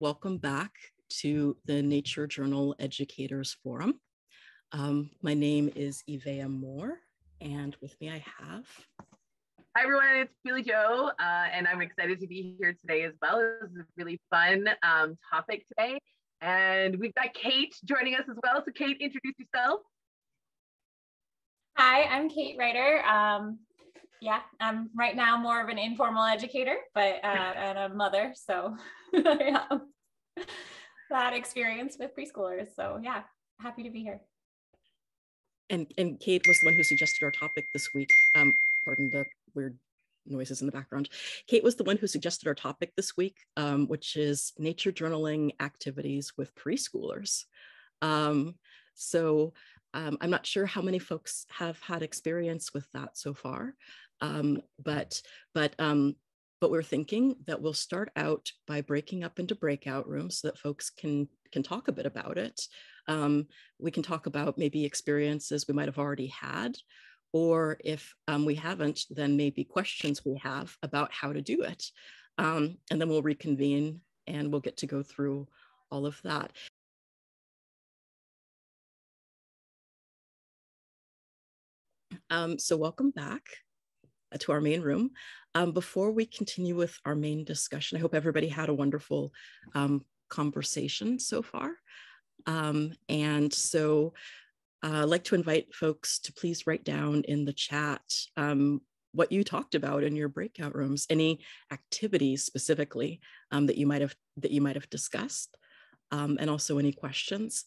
welcome back to the Nature Journal Educators Forum. Um, my name is Yvea Moore, and with me I have. Hi everyone, it's Billie Jo, uh, and I'm excited to be here today as well. This is a really fun um, topic today, and we've got Kate joining us as well. So Kate, introduce yourself. Hi, I'm Kate Ryder. Um, yeah, I'm right now more of an informal educator, but uh, and a mother, so I have that experience with preschoolers. So yeah, happy to be here. And and Kate was the one who suggested our topic this week. Um, pardon the weird noises in the background. Kate was the one who suggested our topic this week, um, which is nature journaling activities with preschoolers. Um, so um, I'm not sure how many folks have had experience with that so far, um, but but um, but we're thinking that we'll start out by breaking up into breakout rooms so that folks can can talk a bit about it. Um, we can talk about maybe experiences we might have already had, or if um, we haven't, then maybe questions we have about how to do it. Um, and then we'll reconvene and we'll get to go through all of that. Um, so welcome back to our main room. Um, before we continue with our main discussion, I hope everybody had a wonderful um, conversation so far. Um, and so uh, I'd like to invite folks to please write down in the chat um, what you talked about in your breakout rooms, any activities specifically um, that you might have that you might have discussed, um, and also any questions.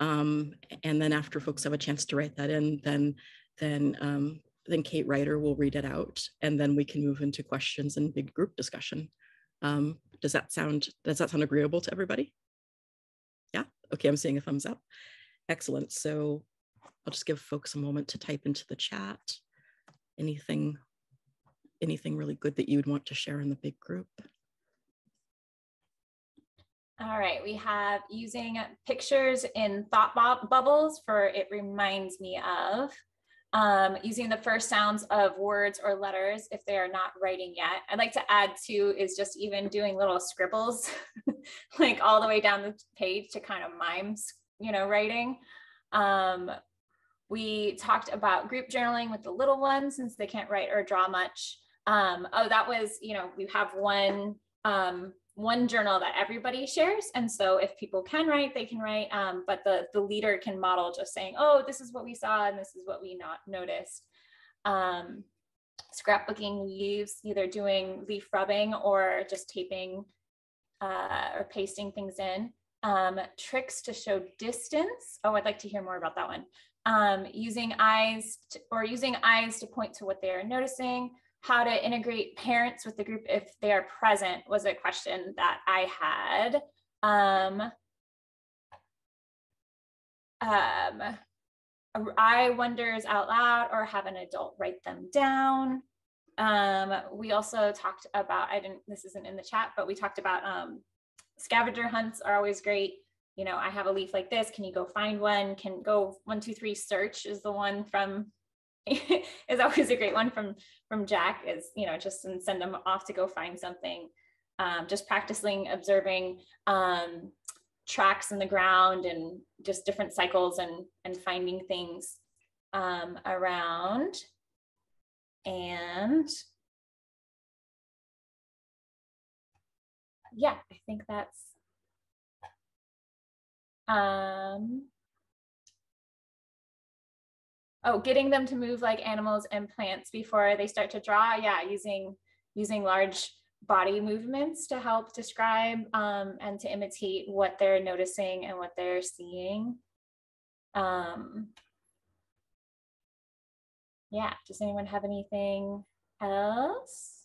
and then after folks have a chance to write that in, then then then Kate Ryder will read it out, and then we can move into questions and big group discussion. Um, does that sound does that sound agreeable to everybody? Yeah. Okay, I'm seeing a thumbs up. Excellent. So I'll just give folks a moment to type into the chat anything anything really good that you'd want to share in the big group. All right, we have using pictures in thought bubbles for it reminds me of um, using the first sounds of words or letters if they are not writing yet. I'd like to add too is just even doing little scribbles, like all the way down the page to kind of mime, you know, writing. Um, we talked about group journaling with the little ones since they can't write or draw much. Um, oh, that was, you know, we have one um, one journal that everybody shares. And so if people can write, they can write, um, but the, the leader can model just saying, oh, this is what we saw and this is what we not noticed. Um, scrapbooking leaves, either doing leaf rubbing or just taping uh, or pasting things in. Um, tricks to show distance. Oh, I'd like to hear more about that one. Um, using eyes to, or using eyes to point to what they are noticing how to integrate parents with the group if they are present was a question that I had. Um, um, I wonders out loud or have an adult write them down. Um, we also talked about, I didn't, this isn't in the chat, but we talked about um, scavenger hunts are always great. You know, I have a leaf like this. Can you go find one? Can go one, two, three, search is the one from is always a great one from from Jack is you know just send them off to go find something. Um, just practicing observing um, tracks in the ground and just different cycles and and finding things um, around. And yeah I think that's um oh getting them to move like animals and plants before they start to draw. Yeah using using large body movements to help describe um, and to imitate what they're noticing and what they're seeing. Um, yeah does anyone have anything else?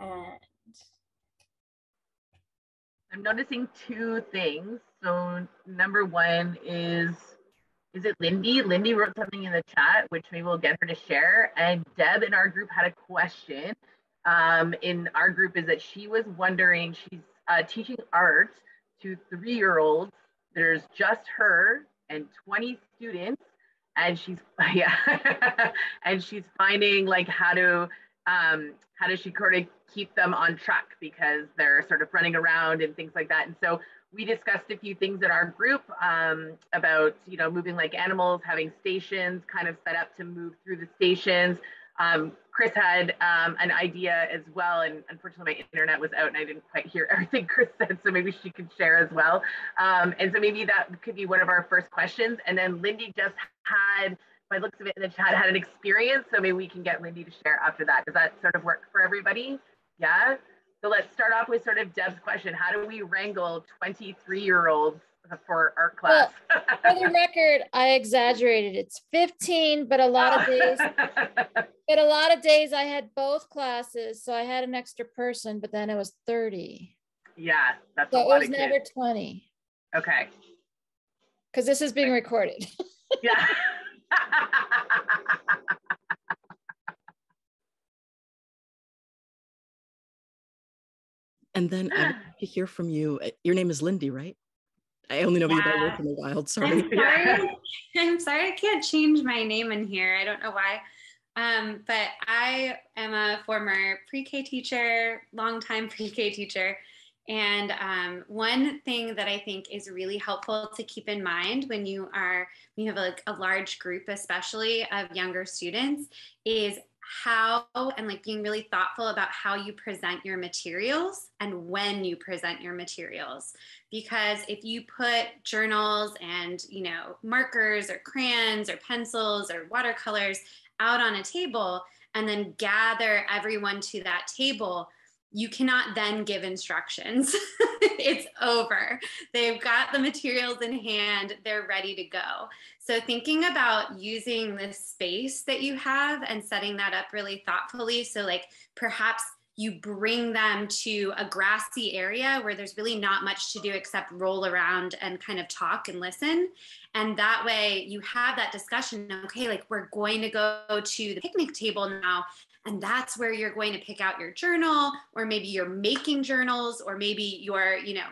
And i'm noticing two things. So number one is is it Lindy? Lindy wrote something in the chat, which maybe we'll get her to share. And Deb in our group had a question um, in our group is that she was wondering, she's uh, teaching art to three-year-olds. There's just her and 20 students and she's, yeah, and she's finding like how to um, how does she sort of keep them on track because they're sort of running around and things like that. And so we discussed a few things in our group um, about, you know, moving like animals, having stations kind of set up to move through the stations. Um, Chris had um, an idea as well, and unfortunately my internet was out and I didn't quite hear everything Chris said, so maybe she could share as well. Um, and so maybe that could be one of our first questions. And then Lindy just had, by looks of it in the chat, had an experience, so maybe we can get Lindy to share after that. Does that sort of work for everybody? Yeah? So let's start off with sort of Deb's question. How do we wrangle 23 year olds for art class? Well, for the record, I exaggerated. It's 15, but a lot of days, but a lot of days I had both classes. So I had an extra person, but then it was 30. Yeah, that's so a lot it was never 20. Okay. Because this is being recorded. yeah. And then I'd like to hear from you. Uh, your name is Lindy, right? I only know yeah. you by work in the wild. Sorry. I'm sorry. I'm sorry. I can't change my name in here. I don't know why. Um, but I am a former pre-K teacher, longtime pre-K teacher. And um, one thing that I think is really helpful to keep in mind when you are, when you have a, a large group, especially of younger students, is how and like being really thoughtful about how you present your materials and when you present your materials. Because if you put journals and you know markers or crayons or pencils or watercolors out on a table and then gather everyone to that table you cannot then give instructions. it's over. They've got the materials in hand, they're ready to go. So, thinking about using the space that you have and setting that up really thoughtfully. So, like perhaps you bring them to a grassy area where there's really not much to do except roll around and kind of talk and listen. And that way you have that discussion. Okay, like we're going to go to the picnic table now. And that's where you're going to pick out your journal, or maybe you're making journals, or maybe you're, you know,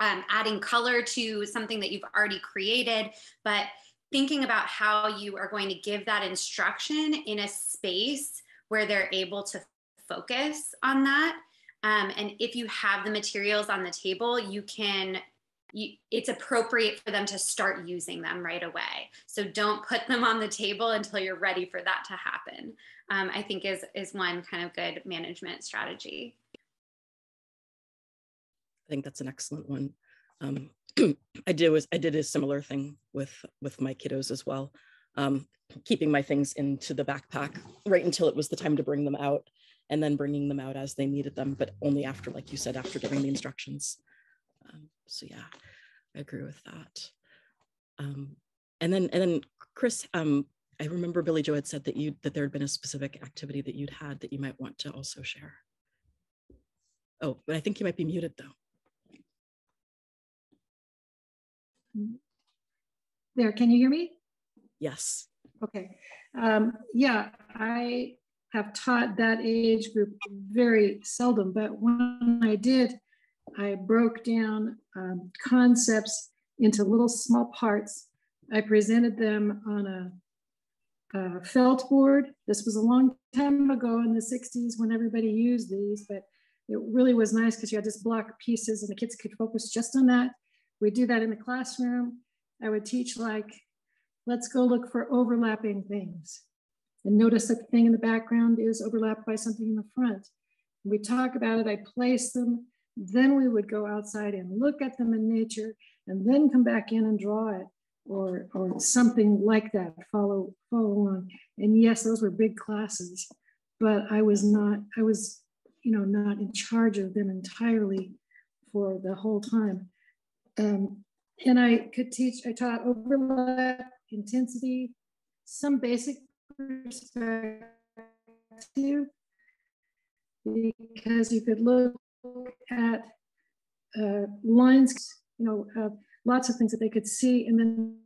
um, adding color to something that you've already created. But thinking about how you are going to give that instruction in a space where they're able to focus on that. Um, and if you have the materials on the table, you can you, it's appropriate for them to start using them right away. So don't put them on the table until you're ready for that to happen. Um, I think is is one kind of good management strategy. I think that's an excellent one. Um, I did was I did a similar thing with with my kiddos as well, um, keeping my things into the backpack right until it was the time to bring them out, and then bringing them out as they needed them, but only after, like you said, after giving the instructions. Um, so yeah, I agree with that. Um, and then and then Chris, um, I remember Billie Jo had said that you that there had been a specific activity that you'd had that you might want to also share. Oh, but I think you might be muted though. There, can you hear me? Yes. Okay. Um, yeah, I have taught that age group very seldom, but when I did, I broke down um, concepts into little small parts. I presented them on a, felt board. This was a long time ago in the 60s when everybody used these, but it really was nice because you had just block pieces and the kids could focus just on that. We do that in the classroom. I would teach like, let's go look for overlapping things. And notice that the thing in the background is overlapped by something in the front. We talk about it, I place them, then we would go outside and look at them in nature and then come back in and draw it or, or something like that, follow, follow along. And yes, those were big classes, but I was not, I was, you know, not in charge of them entirely for the whole time. Um, and I could teach, I taught overlap, intensity, some basic perspective, because you could look at uh, lines, you know, uh, lots of things that they could see, and then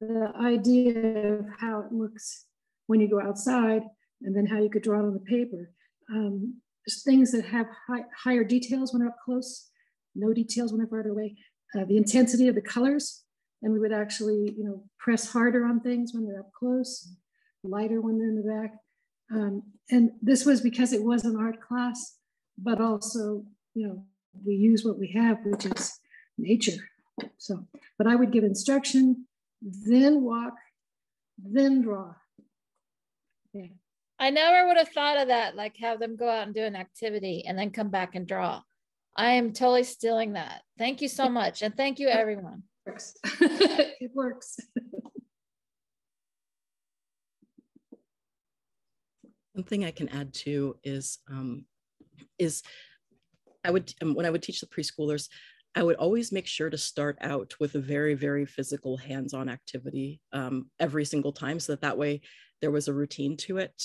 the idea of how it looks when you go outside, and then how you could draw it on the paper. Um, things that have high, higher details when up close, no details when they're farther away. Uh, the intensity of the colors, and we would actually, you know, press harder on things when they're up close, lighter when they're in the back. Um, and this was because it was an art class, but also, you know, we use what we have, which is nature. So, but I would give instruction, then walk, then draw. Yeah. I never would have thought of that, like have them go out and do an activity and then come back and draw. I am totally stealing that. Thank you so much. And thank you, everyone. It works. it works. One thing I can add too is um, is I would um, when I would teach the preschoolers, I would always make sure to start out with a very very physical hands-on activity um, every single time, so that that way there was a routine to it.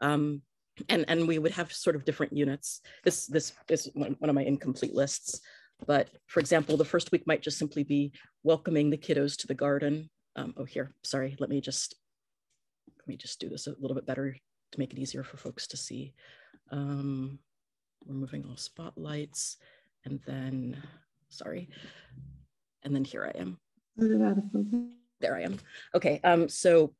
Um, and and we would have sort of different units. This this is one, one of my incomplete lists. But for example, the first week might just simply be welcoming the kiddos to the garden. Um, oh, here, sorry, let me just let me just do this a little bit better to make it easier for folks to see. Um, removing all spotlights and then, sorry, and then here I am. There I am. Okay, um, so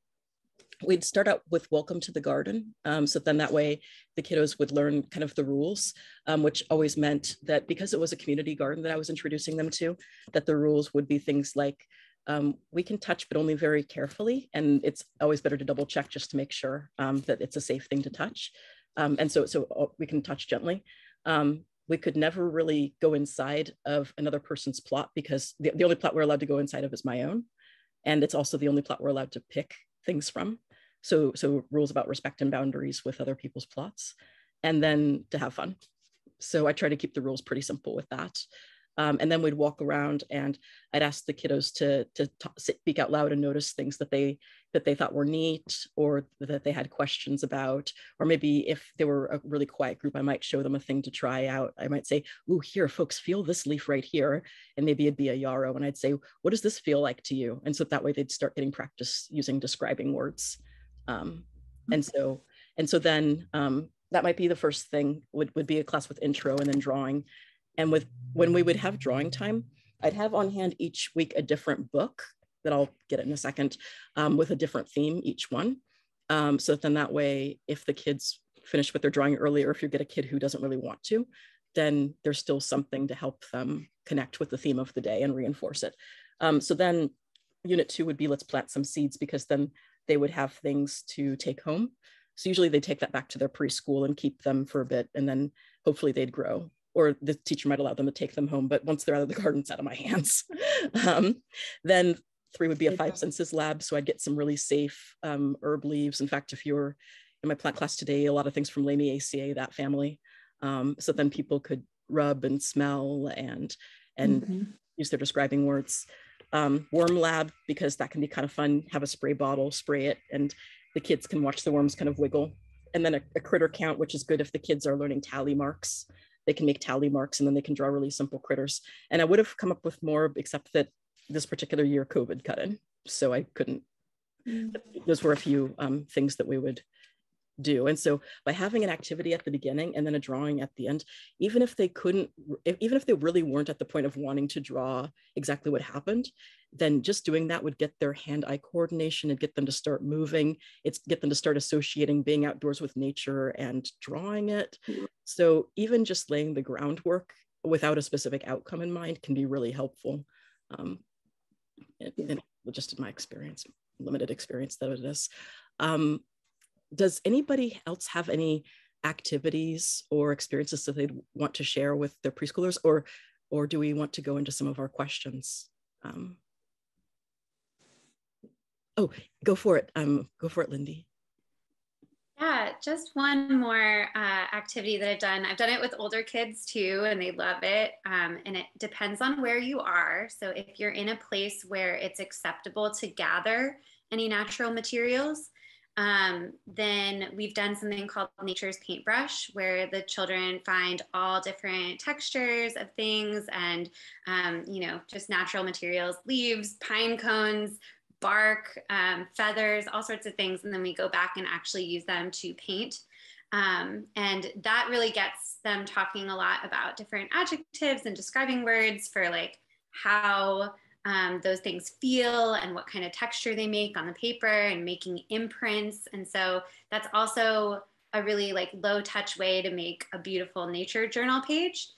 we'd start out with welcome to the garden. Um, so then that way the kiddos would learn kind of the rules, um, which always meant that because it was a community garden that I was introducing them to, that the rules would be things like um, we can touch, but only very carefully. And it's always better to double check just to make sure um, that it's a safe thing to touch. Um, and so, so uh, we can touch gently. Um, we could never really go inside of another person's plot because the, the only plot we're allowed to go inside of is my own. And it's also the only plot we're allowed to pick things from. So, so rules about respect and boundaries with other people's plots, and then to have fun. So I try to keep the rules pretty simple with that. Um, and then we'd walk around and I'd ask the kiddos to, to talk, speak out loud and notice things that they that they thought were neat or that they had questions about. Or maybe if they were a really quiet group, I might show them a thing to try out. I might say, "Ooh, here, folks, feel this leaf right here," and maybe it'd be a yarrow, and I'd say, "What does this feel like to you?" And so that way they'd start getting practice using describing words. Um, and so and so then um, that might be the first thing would, would be a class with intro and then drawing and with when we would have drawing time, I'd have on hand each week a different book that I'll get it in a second um, with a different theme each one. Um, so then that way, if the kids finish with their drawing early, or if you get a kid who doesn't really want to, then there's still something to help them connect with the theme of the day and reinforce it. Um, so then unit two would be let's plant some seeds because then they would have things to take home. So usually they take that back to their preschool and keep them for a bit and then hopefully they'd grow or the teacher might allow them to take them home, but once they're out of the garden, it's out of my hands. um, then three would be a five senses lab. So I'd get some really safe um, herb leaves. In fact, if you're in my plant class today, a lot of things from Lamiaceae, that family. Um, so then people could rub and smell and and mm-hmm. use their describing words. Um, worm lab, because that can be kind of fun, have a spray bottle, spray it, and the kids can watch the worms kind of wiggle. And then a, a critter count, which is good if the kids are learning tally marks they can make tally marks and then they can draw really simple critters. And I would have come up with more, except that this particular year COVID cut in. So I couldn't, mm. those were a few um, things that we would do. And so by having an activity at the beginning and then a drawing at the end, even if they couldn't, even if they really weren't at the point of wanting to draw exactly what happened, then just doing that would get their hand-eye coordination and get them to start moving. It's get them to start associating being outdoors with nature and drawing it. So even just laying the groundwork without a specific outcome in mind can be really helpful. Um, and, just in my experience, limited experience that it is. Um, does anybody else have any activities or experiences that they'd want to share with their preschoolers or or do we want to go into some of our questions? Um, oh go for it. Um, go for it lindy yeah just one more uh, activity that i've done. I've done it with older kids too and they love it um, and it depends on where you are. So if you're in a place where it's acceptable to gather any natural materials um, then we've done something called Nature's Paintbrush, where the children find all different textures of things and, um, you know, just natural materials, leaves, pine cones, bark, um, feathers, all sorts of things. And then we go back and actually use them to paint. Um, and that really gets them talking a lot about different adjectives and describing words for like how um, those things feel and what kind of texture they make on the paper and making imprints. And so that's also a really like low touch way to make a beautiful nature journal page.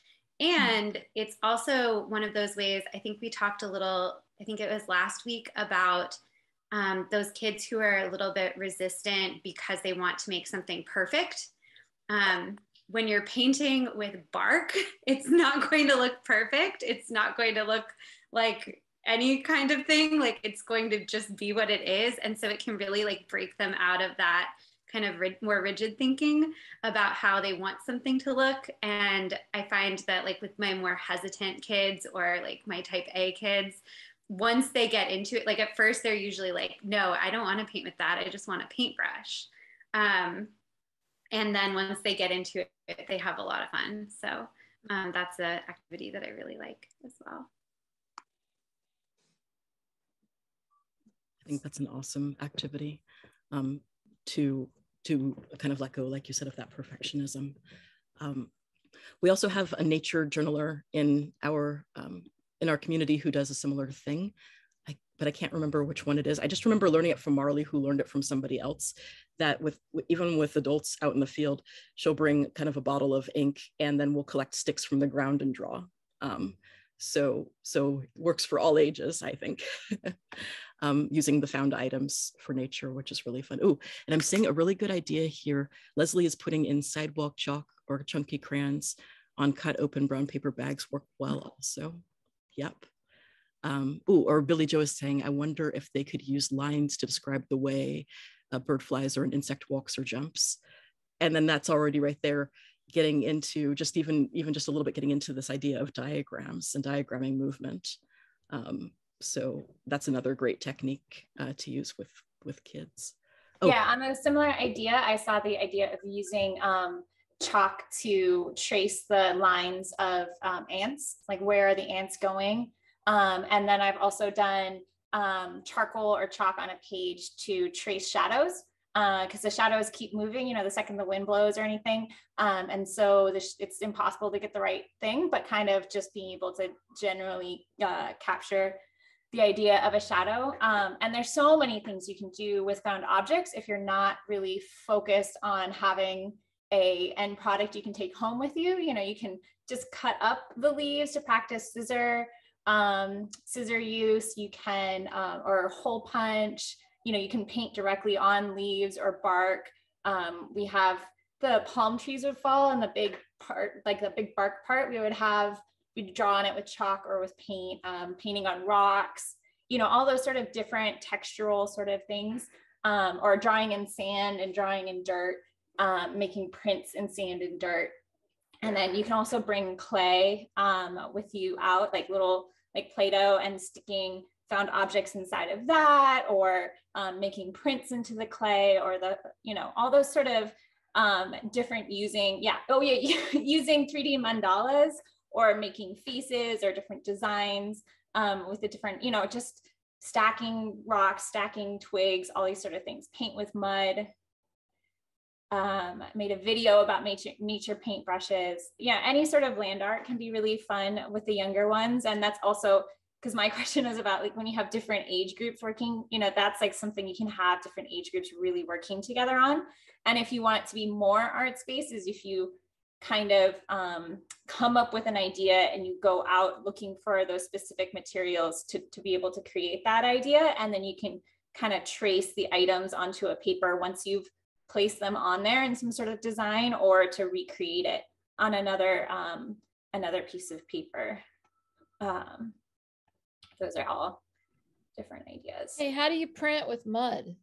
And it's also one of those ways, I think we talked a little, I think it was last week about um, those kids who are a little bit resistant because they want to make something perfect. Um, when you're painting with bark, it's not going to look perfect. It's not going to look like any kind of thing. Like it's going to just be what it is. And so it can really like break them out of that kind of more rigid thinking about how they want something to look. And I find that like with my more hesitant kids or like my type A kids, once they get into it, like at first they're usually like, no, I don't want to paint with that. I just want a paintbrush. Um, and then once they get into it, they have a lot of fun. So um, that's an activity that I really like as well. I think that's an awesome activity um, to to kind of let go, like you said, of that perfectionism. Um, we also have a nature journaler in our um, in our community who does a similar thing. I, but I can't remember which one it is. I just remember learning it from Marley, who learned it from somebody else. That with even with adults out in the field, she'll bring kind of a bottle of ink, and then we'll collect sticks from the ground and draw. Um, so so works for all ages, I think. um, using the found items for nature, which is really fun. Oh, and I'm seeing a really good idea here. Leslie is putting in sidewalk chalk or chunky crayons on cut open brown paper bags work well also. Yep. Um, ooh, or Billie Jo is saying, I wonder if they could use lines to describe the way a bird flies or an insect walks or jumps. And then that's already right there getting into just even even just a little bit getting into this idea of diagrams and diagramming movement. Um, so that's another great technique uh, to use with with kids. Oh. Yeah, on a similar idea, I saw the idea of using um, chalk to trace the lines of um, ants, like where are the ants going? Um, and then I've also done um, charcoal or chalk on a page to trace shadows because uh, the shadows keep moving, you know, the second the wind blows or anything. Um, and so this, it's impossible to get the right thing, but kind of just being able to generally uh, capture the idea of a shadow. Um, and there's so many things you can do with found objects if you're not really focused on having a end product you can take home with you. You know, you can just cut up the leaves to practice scissor um, scissor use. You can um, or hole punch. You know, you can paint directly on leaves or bark. Um, we have the palm trees would fall and the big part, like the big bark part, we would have we'd draw on it with chalk or with paint, um, painting on rocks, you know, all those sort of different textural sort of things, um, or drawing in sand and drawing in dirt, um, making prints in sand and dirt. And then you can also bring clay um, with you out, like little like Play-Doh and sticking found objects inside of that, or um, making prints into the clay, or the, you know, all those sort of um, different using, yeah, oh yeah, using 3D mandalas or making faces or different designs um, with the different, you know, just stacking rocks, stacking twigs, all these sort of things. Paint with mud. Um, made a video about nature, nature paintbrushes. Yeah, any sort of land art can be really fun with the younger ones. And that's also because my question is about like when you have different age groups working, you know, that's like something you can have different age groups really working together on. And if you want it to be more art spaces, if you kind of um, come up with an idea and you go out looking for those specific materials to, to be able to create that idea. And then you can kind of trace the items onto a paper once you've placed them on there in some sort of design or to recreate it on another, um, another piece of paper. Um, those are all different ideas. Hey, how do you print with mud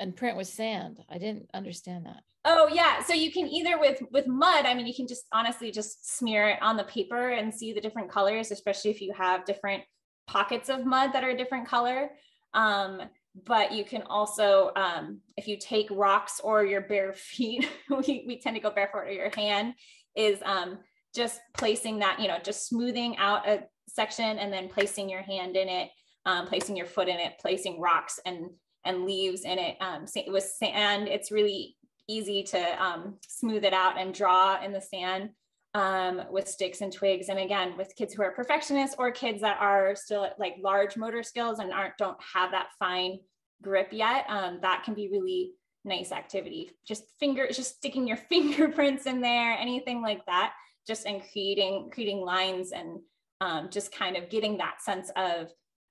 and print with sand? I didn't understand that. Oh yeah, so you can either with with mud. I mean, you can just honestly just smear it on the paper and see the different colors, especially if you have different pockets of mud that are a different color. Um, but you can also, um, if you take rocks or your bare feet, we, we tend to go barefoot or your hand, is um, just placing that, you know, just smoothing out a section and then placing your hand in it, um, placing your foot in it, placing rocks and and leaves in it. Um, with sand, it's really easy to um, smooth it out and draw in the sand um, with sticks and twigs. And again, with kids who are perfectionists or kids that are still at like large motor skills and aren't don't have that fine grip yet, um, that can be really nice activity. Just finger, just sticking your fingerprints in there, anything like that, just and creating creating lines and um, just kind of getting that sense of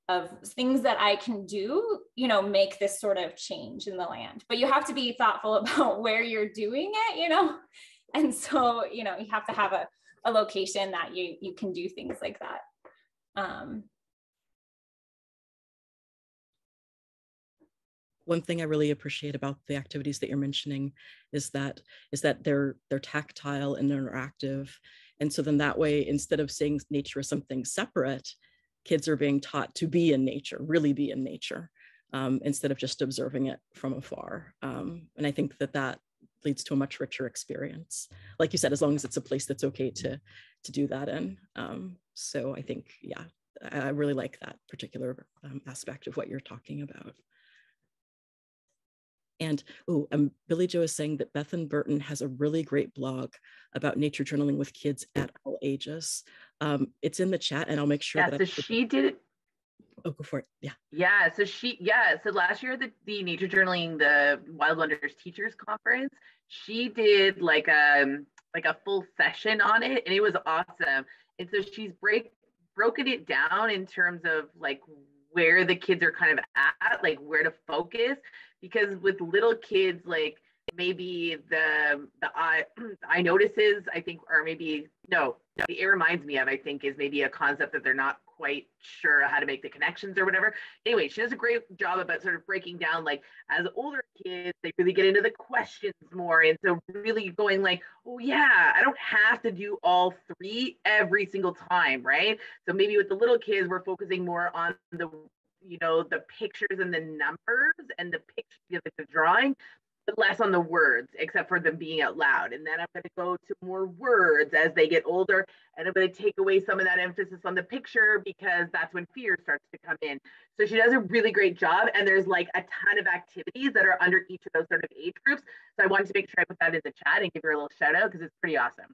of things that I can do, you know, make this sort of change in the land. But you have to be thoughtful about where you're doing it, you know. And so, you know, you have to have a, a location that you you can do things like that. Um, one thing I really appreciate about the activities that you're mentioning is that is that they're they're tactile and interactive. And so then that way, instead of saying nature is something separate, kids are being taught to be in nature, really be in nature, um, instead of just observing it from afar. Um, and I think that that leads to a much richer experience. Like you said, as long as it's a place that's okay to to do that in. Um, so I think, yeah, I really like that particular um, aspect of what you're talking about. And oh, um, Billie Jo is saying that Bethan Burton has a really great blog about nature journaling with kids at all ages. Um, it's in the chat, and I'll make sure yeah, that. So she did it. Oh, go for it. Yeah. Yeah. So she, yeah. So last year, the, the nature journaling, the Wild Wonders Teachers Conference, she did like a um, like a full session on it, and it was awesome. And so she's break broken it down in terms of like where the kids are kind of at, like where to focus because with little kids like maybe the the eye eye notices i think or maybe no it reminds me of i think is maybe a concept that they're not quite sure how to make the connections or whatever. Anyway she does a great job about sort of breaking down like as older kids they really get into the questions more. And so really going like oh yeah i don't have to do all three every single time right? So maybe with the little kids we're focusing more on the you know the pictures and the numbers and the picture the drawing less on the words except for them being out loud. And then i'm going to go to more words as they get older and i'm going to take away some of that emphasis on the picture because that's when fear starts to come in. So she does a really great job and there's like a ton of activities that are under each of those sort of age groups. So i wanted to make sure i put that in the chat and give her a little shout out because it's pretty awesome.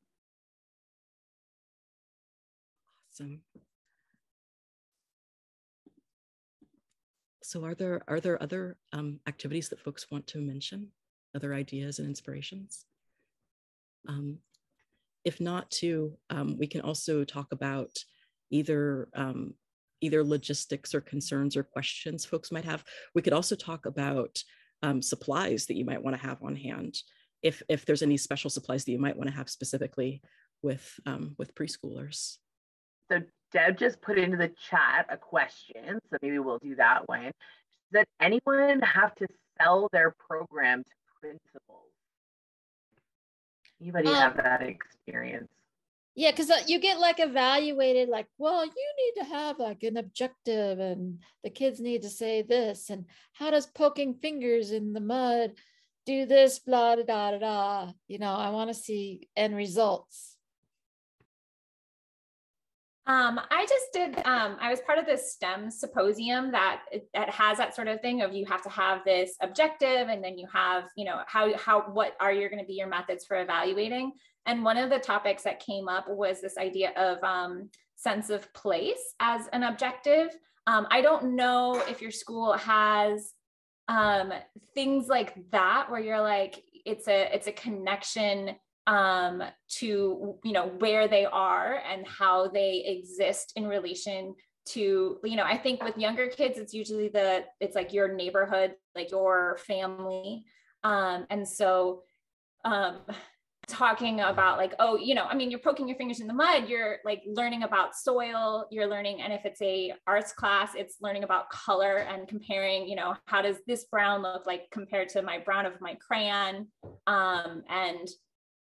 Awesome. So are there are there other um, activities that folks want to mention? Other ideas and inspirations? Um, if not to, um, we can also talk about either um, either logistics or concerns or questions folks might have. We could also talk about um, supplies that you might want to have on hand. If if there's any special supplies that you might want to have specifically with um, with preschoolers. So Deb just put into the chat a question, so maybe we'll do that one. Does anyone have to sell their program to principals? Anybody um, have that experience? Yeah, because uh, you get like evaluated, like, well, you need to have like an objective, and the kids need to say this, and how does poking fingers in the mud do this, blah, da, da, da, da. You know, I want to see end results. Um, I just did, um, I was part of this STEM symposium that, that has that sort of thing of you have to have this objective and then you have, you know, how, how, what are you going to be your methods for evaluating? And one of the topics that came up was this idea of um, sense of place as an objective. Um, I don't know if your school has um, things like that where you're like, it's a, it's a connection um, to you know where they are and how they exist in relation to you know i think with younger kids it's usually the it's like your neighborhood like your family. Um, and so um, talking about like oh you know i mean you're poking your fingers in the mud you're like learning about soil you're learning and if it's a arts class it's learning about color and comparing you know how does this brown look like compared to my brown of my crayon? Um, and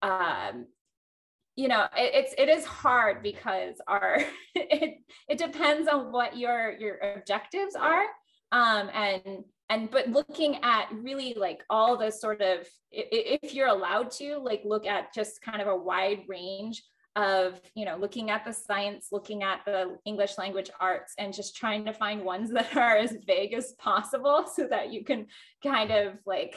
um, you know it, it's it is hard because our it it depends on what your your objectives are. Um and and but looking at really like all the sort of if you're allowed to like look at just kind of a wide range of you know looking at the science looking at the english language arts and just trying to find ones that are as vague as possible so that you can kind of like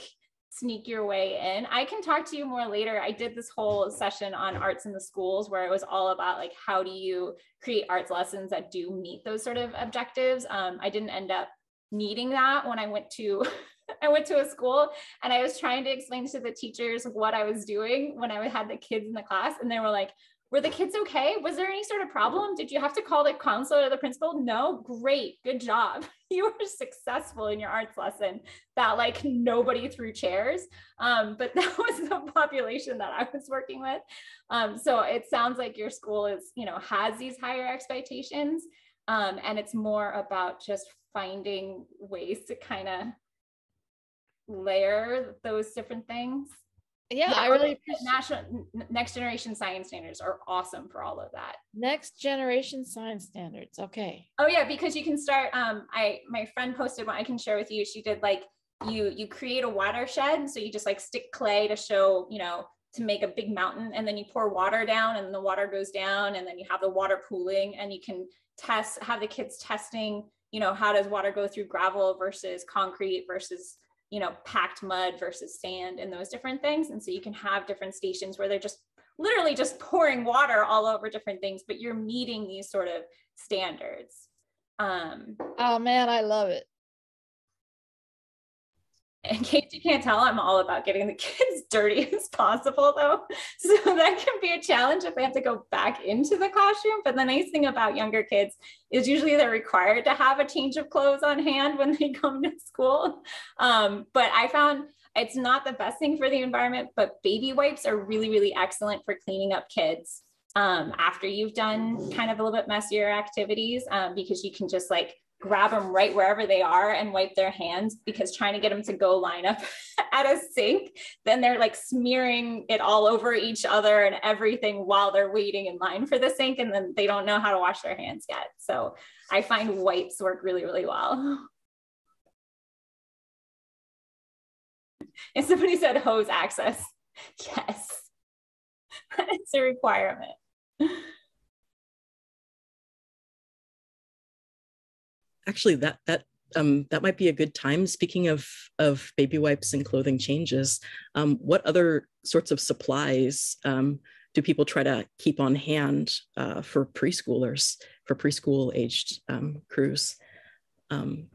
sneak your way in. I can talk to you more later. I did this whole session on arts in the schools where it was all about like how do you create arts lessons that do meet those sort of objectives. Um, I didn't end up needing that when I went to I went to a school and I was trying to explain to the teachers what I was doing when I had the kids in the class, and they were like, were the kids okay? Was there any sort of problem? Did you have to call the counselor or the principal? No, great, good job. You were successful in your arts lesson. That like nobody threw chairs, um, but that was the population that I was working with. Um, so it sounds like your school is, you know, has these higher expectations, um, and it's more about just finding ways to kind of layer those different things yeah, I really appreciate national next generation science standards are awesome for all of that. Next generation science standards. Okay. Oh yeah, because you can start. Um, I my friend posted one I can share with you. She did like you you create a watershed, so you just like stick clay to show you know to make a big mountain, and then you pour water down, and the water goes down, and then you have the water pooling, and you can test have the kids testing. You know how does water go through gravel versus concrete versus you know, packed mud versus sand and those different things. And so you can have different stations where they're just literally just pouring water all over different things, but you're meeting these sort of standards. Um, oh man, I love it in case you can't tell, I'm all about getting the kids dirty as possible, though. So that can be a challenge if they have to go back into the classroom. But the nice thing about younger kids is usually they're required to have a change of clothes on hand when they come to school. Um, but I found it's not the best thing for the environment, but baby wipes are really, really excellent for cleaning up kids um, after you've done kind of a little bit messier activities um, because you can just like grab them right wherever they are and wipe their hands because trying to get them to go line up at a sink, then they're like smearing it all over each other and everything while they're waiting in line for the sink. And then they don't know how to wash their hands yet. So I find wipes work really, really well. If somebody said hose access, yes, it's a requirement. Actually that that um, that might be a good time. Speaking of of baby wipes and clothing changes, um, what other sorts of supplies um, do people try to keep on hand uh, for preschoolers for preschool aged um, crews? Um,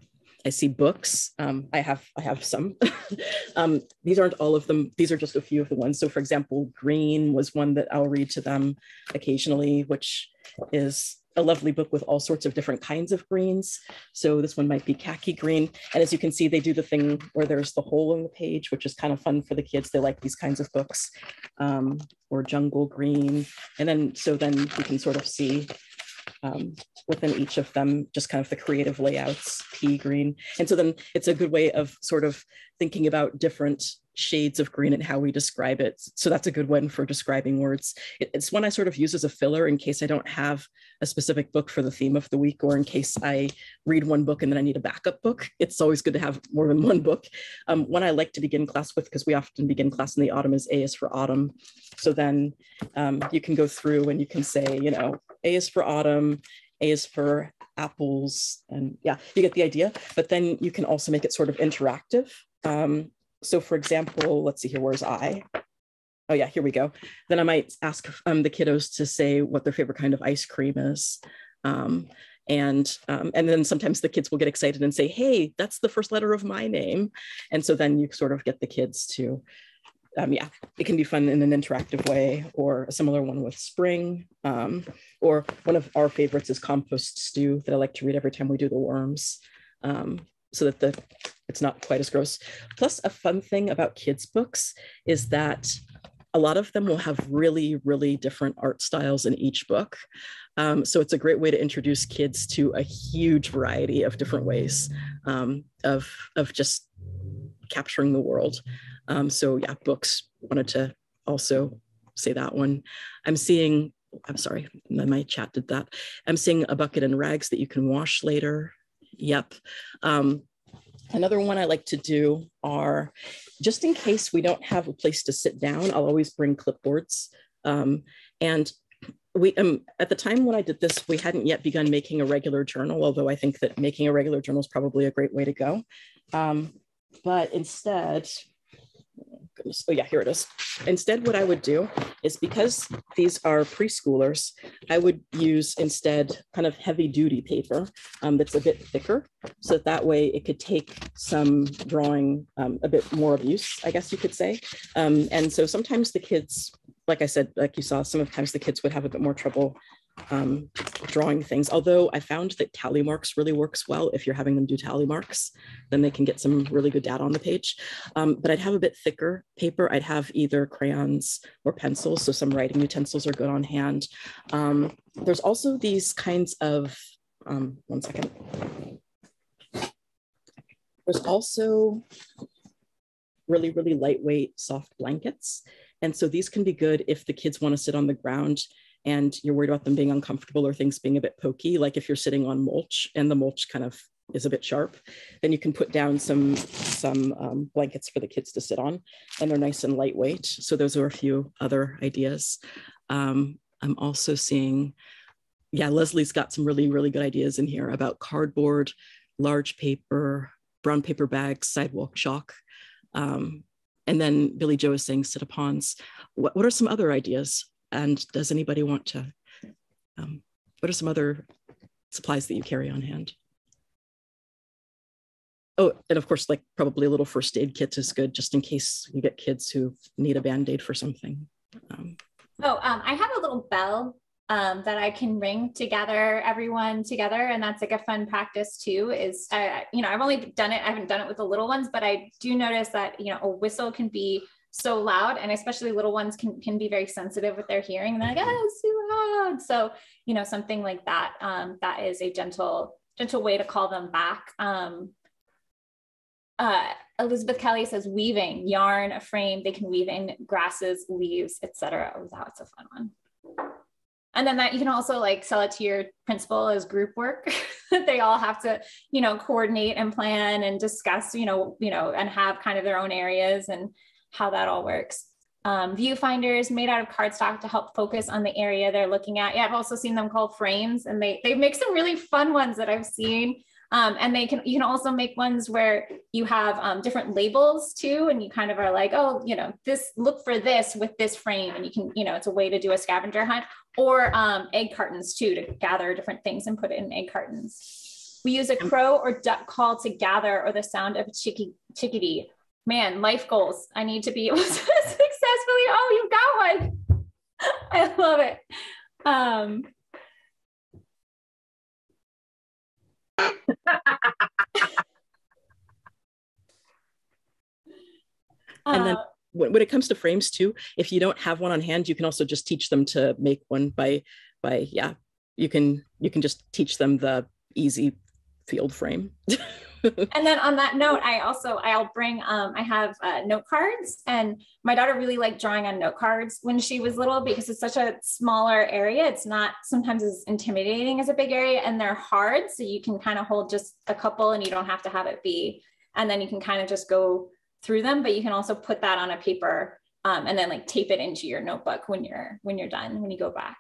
I see books. Um, I have I have some. these aren't all of them. These are just a few of the ones. So, for example, green was one that I'll read to them occasionally, which is a lovely book with all sorts of different kinds of greens. So this one might be khaki green. And as you can see, they do the thing where there's the hole in the page, which is kind of fun for the kids. They like these kinds of books um, or jungle green. And then, so then you can sort of see um, within each of them, just kind of the creative layouts, pea green. And so then it's a good way of sort of thinking about different shades of green and how we describe it. So that's a good one for describing words. it's one I sort of use as a filler in case I don't have a specific book for the theme of the week, or in case I read one book and then I need a backup book. It's always good to have more than one book. Um, one I like to begin class with, because we often begin class in the autumn, is A is for autumn. So then um, you can go through and you can say, you know, A is for autumn, A is for apples, and yeah, you get the idea. But then you can also make it sort of interactive. Um, so for example, let's see here, where's I? Oh yeah, here we go. Then I might ask um, the kiddos to say what their favorite kind of ice cream is. Um, and um, and then sometimes the kids will get excited and say, "Hey, that's the first letter of my name," and so then you sort of get the kids to, um, yeah, it can be fun in an interactive way, or a similar one with spring, um, or one of our favorites is compost stew that I like to read every time we do the worms, um, so that the it's not quite as gross. Plus, a fun thing about kids' books is that a lot of them will have really, really different art styles in each book. Um, so it's a great way to introduce kids to a huge variety of different ways um, of, of just capturing the world. Um, so yeah, books wanted to also say that one. I'm seeing, I'm sorry, my chat did that. I'm seeing a bucket and rags that you can wash later. Yep. Um, Another one I like to do are just in case we don't have a place to sit down, I'll always bring clipboards. Um, and we um, at the time when I did this, we hadn't yet begun making a regular journal, although I think that making a regular journal is probably a great way to go. Um, but instead, Oh yeah, here it is. Instead, what I would do is because these are preschoolers, I would use instead kind of heavy duty paper um, that's a bit thicker. So that, that way it could take some drawing um, a bit more abuse, I guess you could say. Um, and so sometimes the kids, like I said, like you saw, sometimes the kids would have a bit more trouble um, drawing things. Although I found that tally marks really works well. If you're having them do tally marks, then they can get some really good data on the page. Um, but I'd have a bit thicker paper. I'd have either crayons or pencils. So some writing utensils are good on hand. Um, there's also these kinds of, um, one second. There's also really, really lightweight soft blankets. And so these can be good if the kids want to sit on the ground and you're worried about them being uncomfortable or things being a bit pokey, like if you're sitting on mulch and the mulch kind of is a bit sharp, then you can put down some some um, blankets for the kids to sit on, and they're nice and lightweight. So those are a few other ideas. Um, I'm also seeing, yeah, Leslie's got some really really good ideas in here about cardboard, large paper, brown paper bags, sidewalk chalk. Um, and then Billie Jo is saying sit-upons. What, what are some other ideas? And does anybody want to, um, what are some other supplies that you carry on hand? Oh, and of course, like probably a little first aid kit is good just in case you get kids who need a band-aid for something. Um, oh, um, I have a little bell um, that I can ring to gather everyone together. And that's like a fun practice too, is, uh, you know, I've only done it, I haven't done it with the little ones, but I do notice that, you know, a whistle can be so loud and especially little ones can, can be very sensitive with their hearing and they're like oh it's too loud. So you know something like that um, that is a gentle gentle way to call them back. Um, uh, elizabeth kelly says weaving yarn a frame they can weave in grasses leaves etc oh that's a fun one. And then that you can also like sell it to your principal as group work. They all have to you know coordinate and plan and discuss you know you know and have kind of their own areas and how that all works. Um, viewfinders made out of cardstock to help focus on the area they're looking at. Yeah, I've also seen them called frames, and they they make some really fun ones that I've seen. Um, and they can you can also make ones where you have um, different labels too, and you kind of are like, oh, you know, this look for this with this frame, and you can you know it's a way to do a scavenger hunt or um, egg cartons too to gather different things and put it in egg cartons. We use a crow or duck call to gather or the sound of a chicky, chickadee man, life goals. I need to be able to successfully. Oh, you've got one. I love it. Um, and then uh, when, when it comes to frames too, if you don't have one on hand, you can also just teach them to make one by by yeah. You can you can just teach them the easy field frame. and then on that note, I also I'll bring um, I have uh, note cards, and my daughter really liked drawing on note cards when she was little because it's such a smaller area. It's not sometimes as intimidating as a big area, and they're hard, so you can kind of hold just a couple, and you don't have to have it be, and then you can kind of just go through them. But you can also put that on a paper um, and then like tape it into your notebook when you're when you're done when you go back,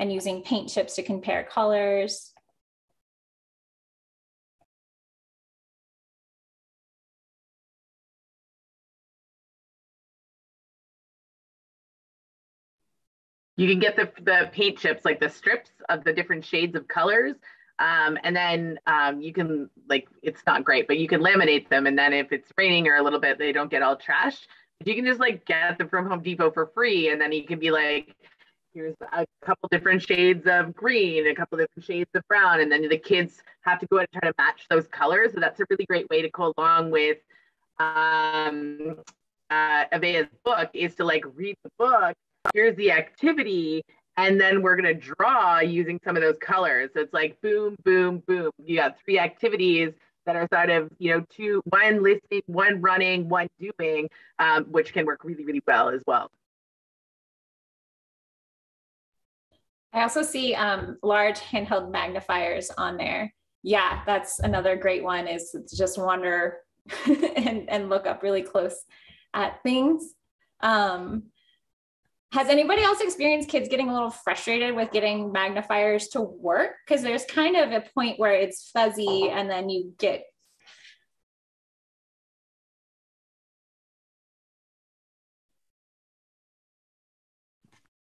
and using paint chips to compare colors You can get the, the paint chips, like the strips of the different shades of colors. Um, and then um, you can like, it's not great, but you can laminate them. And then if it's raining or a little bit, they don't get all trashed. You can just like get them from Home Depot for free. And then you can be like, here's a couple different shades of green, a couple different shades of brown. And then the kids have to go out and try to match those colors. So that's a really great way to go along with um, uh, Yvea's book is to like read the book here's the activity and then we're going to draw using some of those colors. So it's like boom boom boom. You got three activities that are sort of you know two one listening one running one doing um, which can work really really well as well. I also see um, large handheld magnifiers on there. Yeah that's another great one is just wander and, and look up really close at things. Um, has anybody else experienced kids getting a little frustrated with getting magnifiers to work? Because there's kind of a point where it's fuzzy and then you get.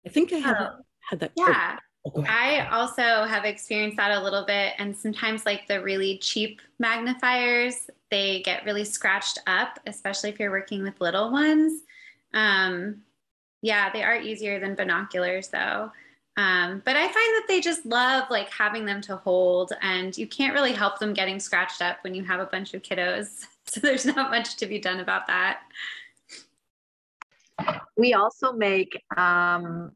I think I had, um, had that. Yeah. Oh, I also have experienced that a little bit. And sometimes, like the really cheap magnifiers, they get really scratched up, especially if you're working with little ones. Um, yeah, they are easier than binoculars, though. Um, but I find that they just love like having them to hold, and you can't really help them getting scratched up when you have a bunch of kiddos. So there's not much to be done about that. We also make um,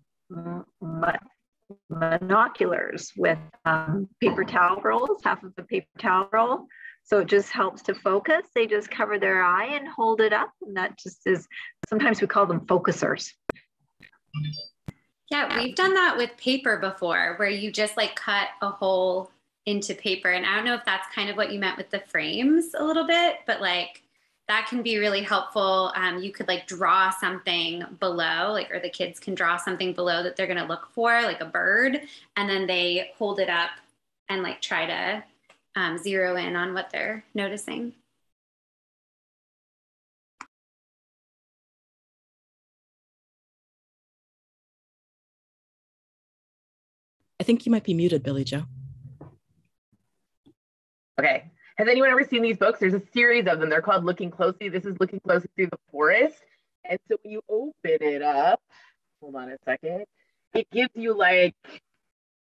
binoculars with um, paper towel rolls, half of the paper towel roll. So it just helps to focus. They just cover their eye and hold it up. And that just is, sometimes we call them focusers. Yeah, we've done that with paper before where you just like cut a hole into paper. And I don't know if that's kind of what you meant with the frames a little bit, but like that can be really helpful. Um, you could like draw something below, like, or the kids can draw something below that they're going to look for, like a bird, and then they hold it up and like try to um, zero in on what they're noticing. I think you might be muted, Billie Jo. Okay. Has anyone ever seen these books? There's a series of them. They're called Looking Closely. This is Looking Closely Through the Forest. And so when you open it up, hold on a second, it gives you like,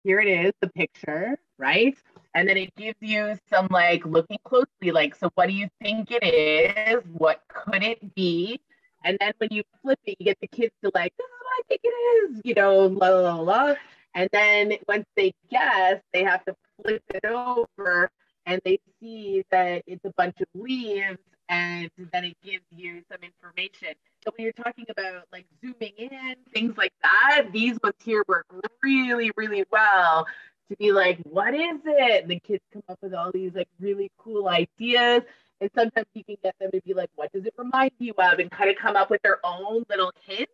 here it is, the picture, right? And then it gives you some like looking closely, like, so what do you think it is? What could it be? And then when you flip it, you get the kids to like, this is what I think it is, you know, la la la. And then once they guess, they have to flip it over and they see that it's a bunch of leaves and then it gives you some information. So when you're talking about like zooming in, things like that, these ones here work really, really well to be like, what is it? And the kids come up with all these like really cool ideas. And sometimes you can get them to be like, what does it remind you of? And kind of come up with their own little hints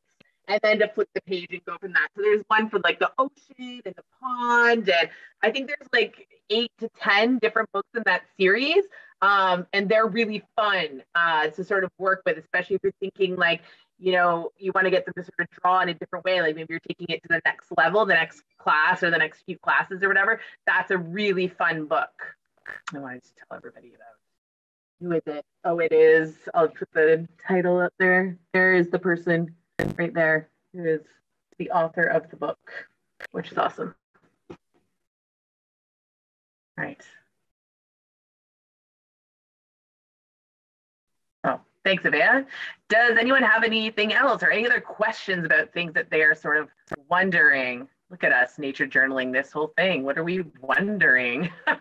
and then to flip the page and go from that. So there's one for like the ocean and the pond, and I think there's like eight to ten different books in that series, um, and they're really fun uh, to sort of work with, especially if you're thinking like you know you want to get them to sort of draw in a different way, like maybe you're taking it to the next level, the next class or the next few classes or whatever. That's a really fun book. I wanted to tell everybody about. Who is it? Oh, it is. I'll put the title up there. There is the person right there, who is the author of the book, which is awesome. Right. Oh, thanks, Yvea. Does anyone have anything else or any other questions about things that they are sort of wondering? Look at us, nature journaling this whole thing. What are we wondering?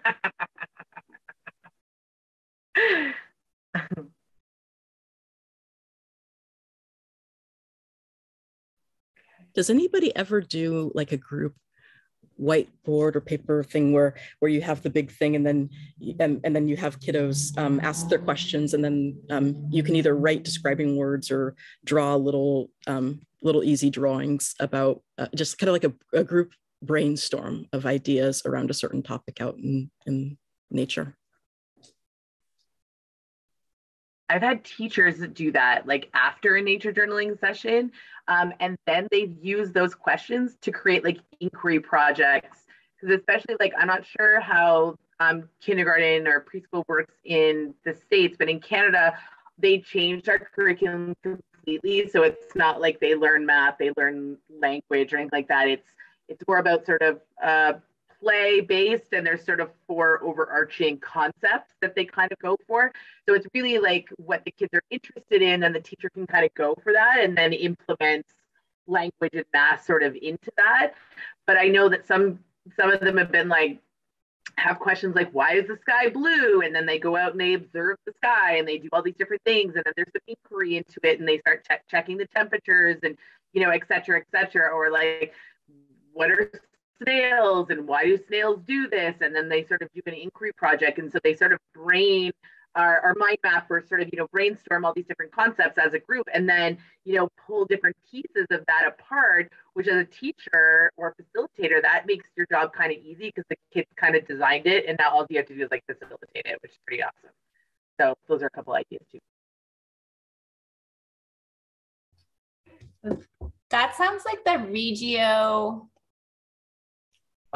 Does anybody ever do like a group whiteboard or paper thing where where you have the big thing and then and, and then you have kiddos um, ask their questions and then um, you can either write describing words or draw little um, little easy drawings about uh, just kind of like a, a, group brainstorm of ideas around a certain topic out in, in nature I've had teachers do that like after a nature journaling session. Um, and then they've used those questions to create like inquiry projects. Because especially like, I'm not sure how um, kindergarten or preschool works in the States, but in Canada, they changed our curriculum completely. So it's not like they learn math, they learn language or anything like that. It's it's more about sort of uh, play based and there's sort of four overarching concepts that they kind of go for. So it's really like what the kids are interested in and the teacher can kind of go for that and then implement language and math sort of into that. But I know that some some of them have been like have questions like why is the sky blue and then they go out and they observe the sky and they do all these different things and then there's some inquiry into it and they start checking the temperatures and you know et cetera et cetera or like what are snails and why do snails do this? And then they sort of do an inquiry project. And so they sort of brain our, our mind map or sort of, you know, brainstorm all these different concepts as a group and then, you know, pull different pieces of that apart, which as a teacher or facilitator, that makes your job kind of easy because the kids kind of designed it. And now all you have to do is like facilitate it, which is pretty awesome. So those are a couple ideas too. that sounds like the Reggio.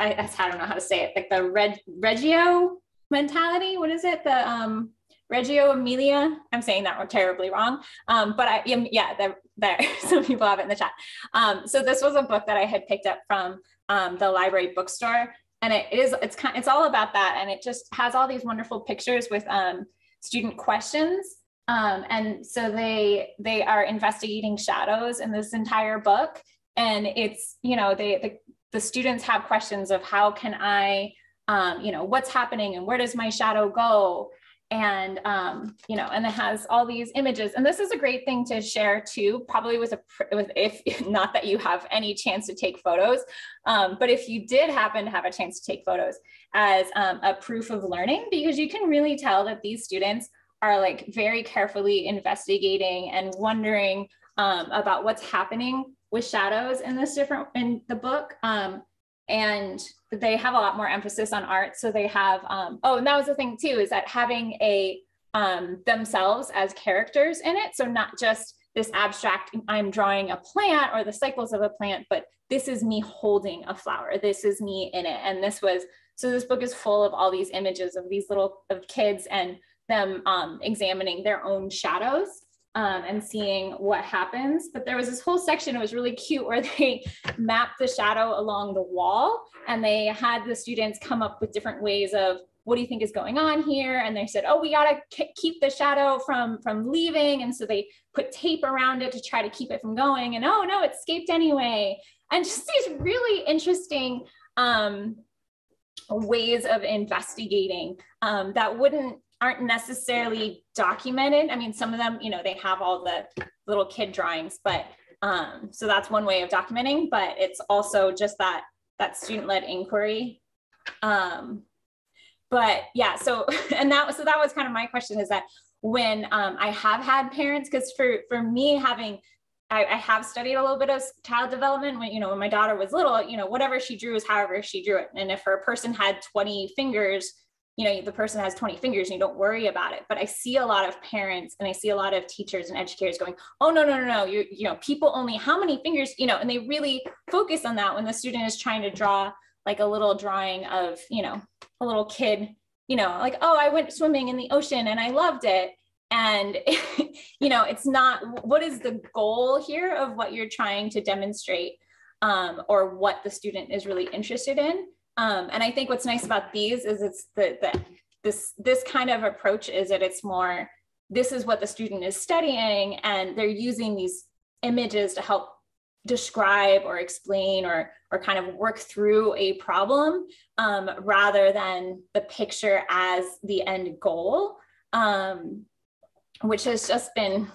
I, I don't know how to say it. Like the Reg, Reggio mentality. What is it? The um, Reggio Emilia. I'm saying that one terribly wrong. Um, but I yeah, there, there. Some people have it in the chat. Um, so this was a book that I had picked up from um, the library bookstore, and it is it's kind it's all about that, and it just has all these wonderful pictures with um, student questions. Um, and so they they are investigating shadows in this entire book, and it's you know they the, the students have questions of how can I um, you know what's happening and where does my shadow go? And um, you know and it has all these images. And this is a great thing to share too. Probably with a with if not that you have any chance to take photos um, but if you did happen to have a chance to take photos as um, a proof of learning because you can really tell that these students are like very carefully investigating and wondering um, about what's happening with shadows in this different in the book um, and they have a lot more emphasis on art. So they have, um, oh, and that was the thing too, is that having a um, themselves as characters in it. So not just this abstract, I'm drawing a plant or the cycles of a plant, but this is me holding a flower. This is me in it. And this was, so this book is full of all these images of these little of kids and them um, examining their own shadows um, and seeing what happens. But there was this whole section, it was really cute, where they mapped the shadow along the wall and they had the students come up with different ways of what do you think is going on here? And they said oh we got to keep the shadow from from leaving. And so they put tape around it to try to keep it from going. And oh no it escaped anyway. And just these really interesting um, ways of investigating um, that wouldn't aren't necessarily documented. I mean, some of them, you know, they have all the little kid drawings, but um, so that's one way of documenting, but it's also just that that student-led inquiry. Um, but yeah, so and that was so that was kind of my question is that when um, I have had parents, because for for me having I, I, have studied a little bit of child development when you know when my daughter was little, you know, whatever she drew is however she drew it. And if her person had 20 fingers, you know the person has 20 fingers and you don't worry about it. But i see a lot of parents and i see a lot of teachers and educators going oh no no no no. You you know people only how many fingers? You know and they really focus on that when the student is trying to draw like a little drawing of you know a little kid you know like oh i went swimming in the ocean and i loved it. And you know it's not what is the goal here of what you're trying to demonstrate um, or what the student is really interested in um, and I think what's nice about these is it's the, the this this kind of approach is that it's more this is what the student is studying and they're using these images to help describe or explain or or kind of work through a problem um, rather than the picture as the end goal um, which has just been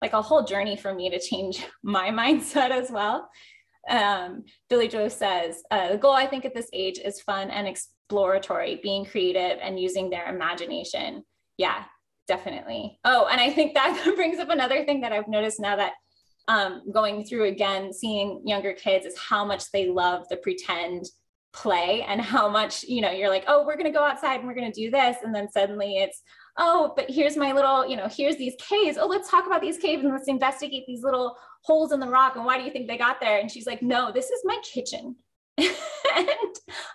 like a whole journey for me to change my mindset as well um, Billie Jo says, uh, the goal I think at this age is fun and exploratory, being creative and using their imagination. Yeah, definitely. Oh, and I think that brings up another thing that I've noticed now that um, going through again, seeing younger kids is how much they love the pretend play and how much, you know, you're like, oh, we're going to go outside and we're going to do this. And then suddenly it's, oh, but here's my little, you know, here's these caves. Oh, let's talk about these caves and let's investigate these little holes in the rock. And why do you think they got there? And she's like, no, this is my kitchen. and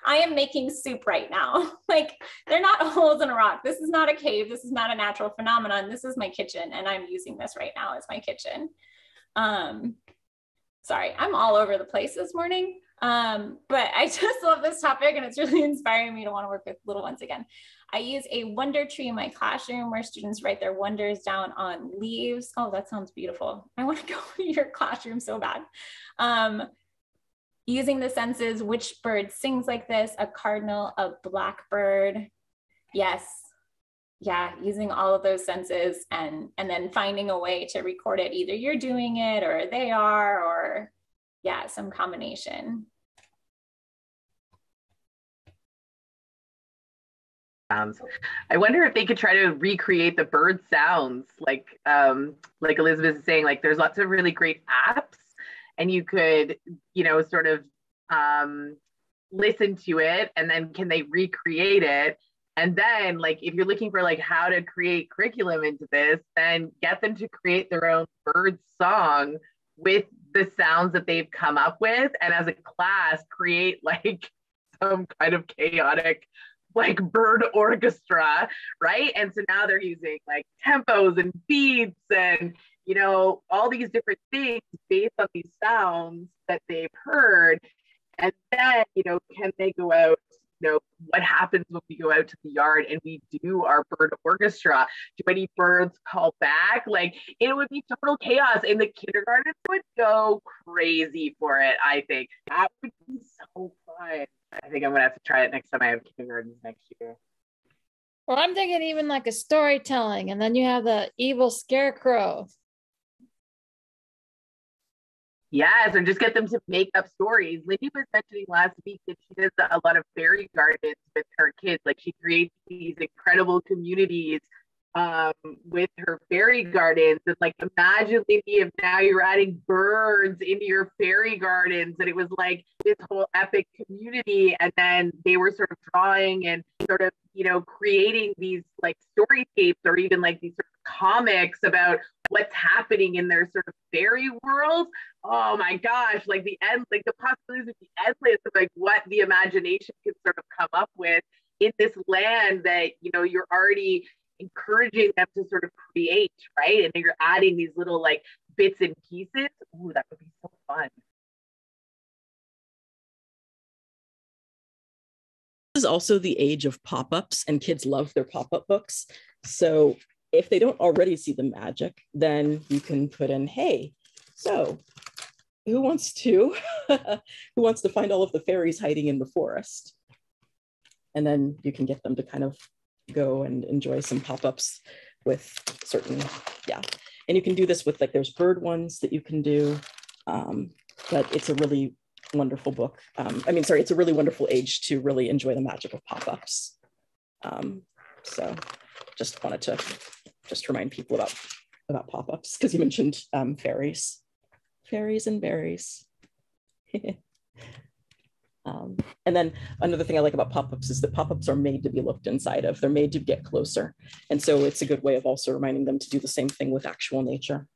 I am making soup right now. like they're not holes in a rock. This is not a cave. This is not a natural phenomenon. This is my kitchen. And I'm using this right now as my kitchen. Um, sorry, I'm all over the place this morning. Um, but I just love this topic and it's really inspiring me to want to work with little ones again. I use a wonder tree in my classroom where students write their wonders down on leaves. Oh, that sounds beautiful. I want to go to your classroom so bad. Um, using the senses, which bird sings like this? A cardinal, a blackbird. Yes. Yeah, using all of those senses and and then finding a way to record it. Either you're doing it or they are, or yeah, some combination. Sounds. I wonder if they could try to recreate the bird sounds, like um, like Elizabeth is saying. Like, there's lots of really great apps, and you could, you know, sort of um, listen to it, and then can they recreate it? And then, like, if you're looking for like how to create curriculum into this, then get them to create their own bird song with the sounds that they've come up with and as a class create like some kind of chaotic like bird orchestra, right? And so now they're using like tempos and beats and you know all these different things based on these sounds that they've heard. And then, you know, can they go out you know what happens when we go out to the yard and we do our bird orchestra. Do any birds call back? Like it would be total chaos and the kindergarten would go crazy for it i think. That would be so fun. I think i'm gonna have to try it next time i have kindergartens next year. Well i'm thinking even like a storytelling and then you have the evil scarecrow Yes, or just get them to make up stories. Lindy was mentioning last week that she does a lot of fairy gardens with her kids. Like she creates these incredible communities um, with her fairy gardens. And like imagine Lindy if now you're adding birds into your fairy gardens and it was like this whole epic community. And then they were sort of drawing and sort of, you know, creating these like storyscapes or even like these sort of comics about what's happening in their sort of fairy world. Oh my gosh, like the end, like the possibilities would be endless of like what the imagination can sort of come up with in this land that you know you're already encouraging them to sort of create, right? And then you're adding these little like bits and pieces. Ooh, that would be so fun. This is also the age of pop-ups and kids love their pop-up books. So if they don't already see the magic, then you can put in, hey, so who wants to who wants to find all of the fairies hiding in the forest? And then you can get them to kind of go and enjoy some pop-ups with certain, yeah. And you can do this with like, there's bird ones that you can do, um, but it's a really wonderful book. Um, I mean, sorry, it's a really wonderful age to really enjoy the magic of pop-ups. Um, so just wanted to just remind people about about pop-ups because you mentioned um, fairies, fairies and berries. um, and then another thing I like about pop-ups is that pop-ups are made to be looked inside of. They're made to get closer. And so it's a good way of also reminding them to do the same thing with actual nature.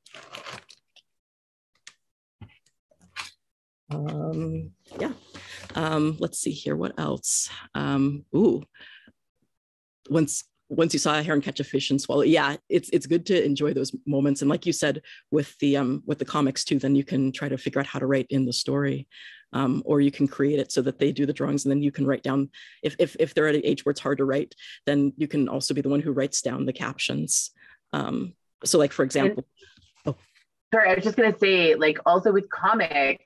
Um, yeah, um, let's see here, what else? Um, ooh, once once you saw a heron catch a fish and swallow yeah it's it's good to enjoy those moments. And like you said with the um with the comics too then you can try to figure out how to write in the story um, or you can create it so that they do the drawings and then you can write down if, if if they're at an age where it's hard to write then you can also be the one who writes down the captions. Um, so like for example and, oh. Sorry i was just going to say like also with comics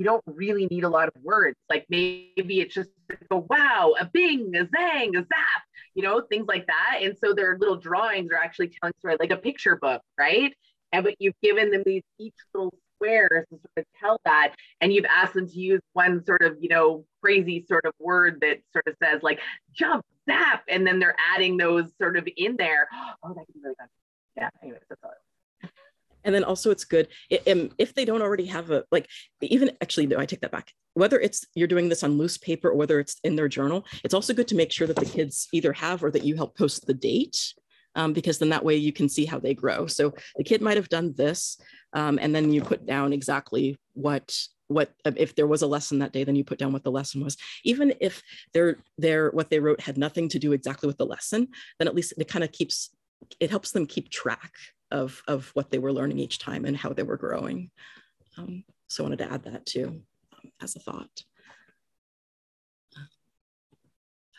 you don't really need a lot of words. Like maybe it's just a wow, a bing, a zang, a zap, you know, things like that. And so their little drawings are actually telling story like a picture book, right? And but you've given them these each little squares to sort of tell that, and you've asked them to use one sort of, you know, crazy sort of word that sort of says like jump, zap, and then they're adding those sort of in there. Oh, that could be really fun. Yeah. Anyways, that's all and then also it's good if they don't already have a like even actually no i take that back. Whether it's you're doing this on loose paper or whether it's in their journal it's also good to make sure that the kids either have or that you help post the date um, because then that way you can see how they grow. So the kid might have done this um, and then you put down exactly what what if there was a lesson that day then you put down what the lesson was. Even if their their what they wrote had nothing to do exactly with the lesson then at least it kind of keeps it helps them keep track of, of what they were learning each time and how they were growing. Um, so I wanted to add that too um, as a thought.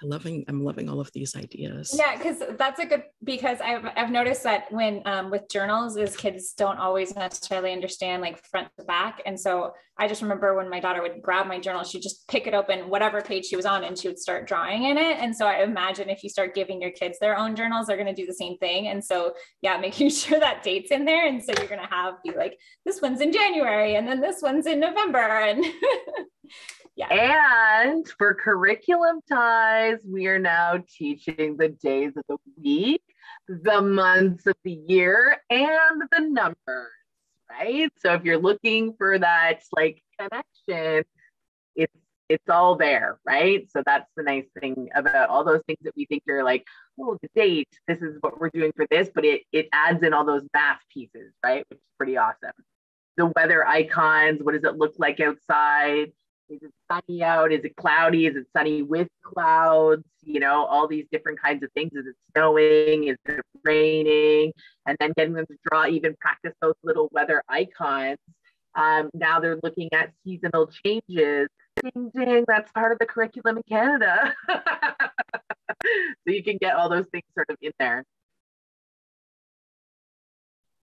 I'm loving I'm loving all of these ideas. Yeah, because that's a good because I've I've noticed that when um, with journals is kids don't always necessarily understand like front to back, and so I just remember when my daughter would grab my journal, she'd just pick it open whatever page she was on, and she would start drawing in it. And so I imagine if you start giving your kids their own journals, they're going to do the same thing. And so yeah, making sure that date's in there, and so you're going to have be like this one's in January, and then this one's in November, and Yeah. And for curriculum ties, we are now teaching the days of the week, the months of the year, and the numbers, right? So if you're looking for that like connection, it's it's all there, right? So that's the nice thing about all those things that we think are like, oh, the date, this is what we're doing for this, but it it adds in all those math pieces, right? Which is pretty awesome. the weather icons. What does it look like outside? Is it sunny out? Is it cloudy? Is it sunny with clouds? You know, all these different kinds of things. Is it snowing? Is it raining? And then getting them to draw, even practice those little weather icons. Um, now they're looking at seasonal changes. Ding, ding, that's part of the curriculum in Canada. so you can get all those things sort of in there.